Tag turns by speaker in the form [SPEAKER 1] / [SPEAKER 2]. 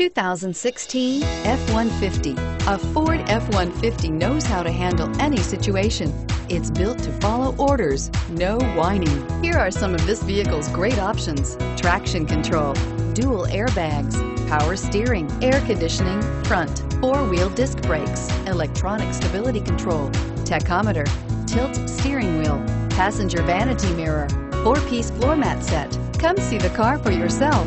[SPEAKER 1] 2016 F-150. A Ford F-150 knows how to handle any situation. It's built to follow orders, no whining. Here are some of this vehicle's great options. Traction control, dual airbags, power steering, air conditioning, front, four-wheel disc brakes, electronic stability control, tachometer, tilt steering wheel, passenger vanity mirror, four-piece floor mat set. Come see the car for yourself.